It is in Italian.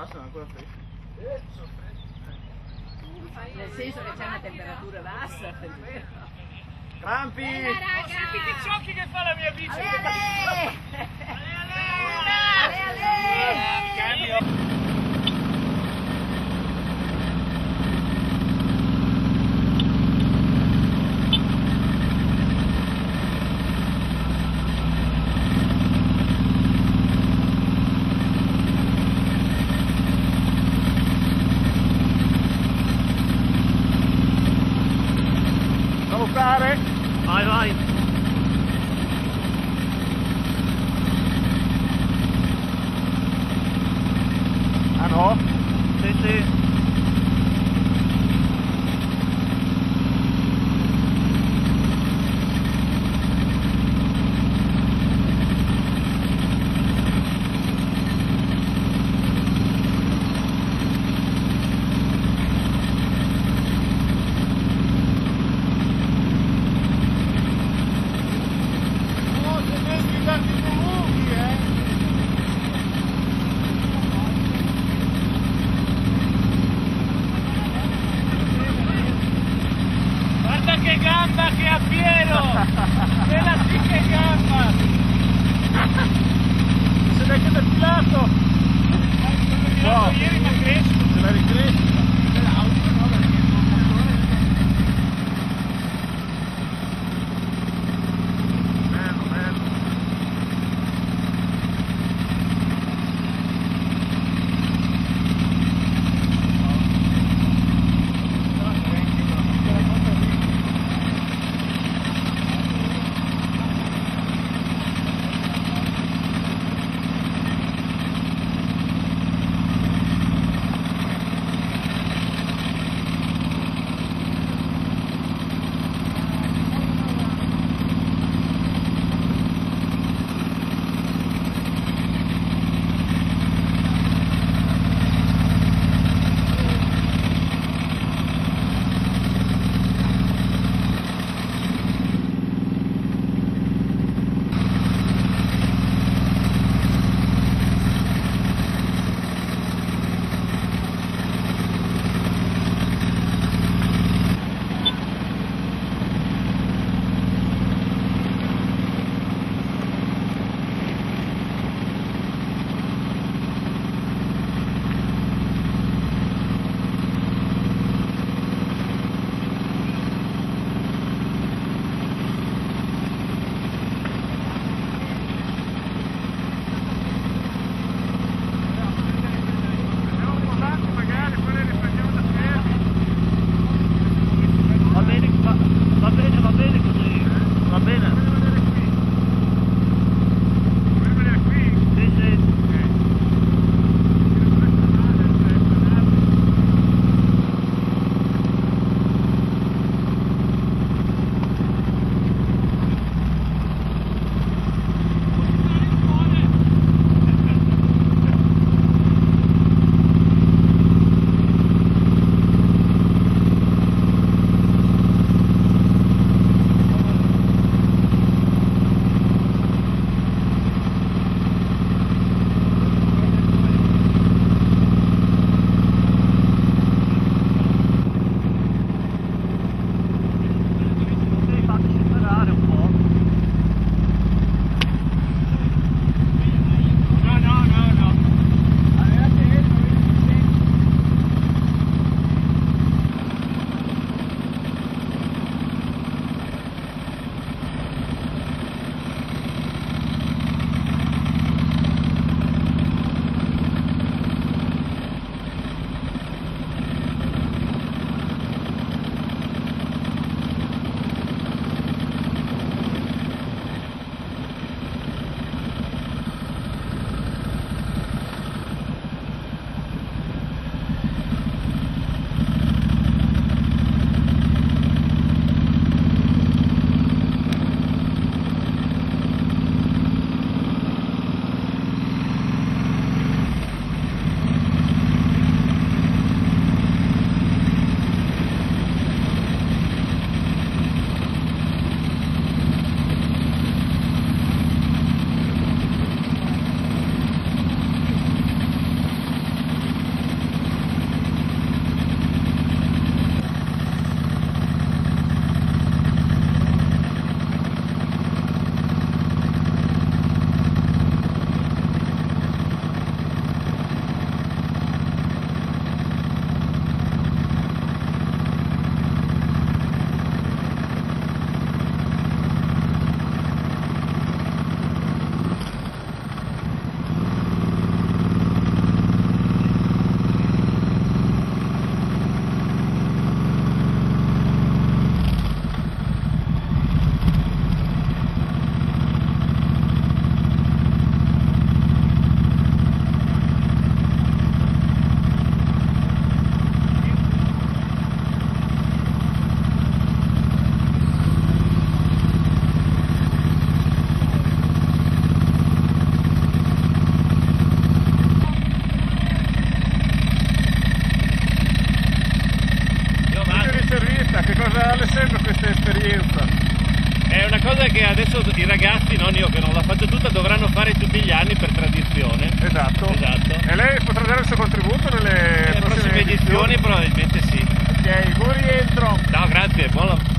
qua sono ancora freschi. Nel senso che c'è una temperatura bassa, per vero. Campi! Senti che ciocchi che fa la mia bici! Salutare! Vai, vai! Ah no? questa esperienza? È una cosa che adesso i ragazzi, non io che non la faccio tutta, dovranno fare tutti gli anni per tradizione. Esatto. esatto. E lei potrà dare il suo contributo nelle, nelle prossime, prossime edizioni? edizioni? Probabilmente sì. Ok, buon rientro! No, grazie, buon lavoro.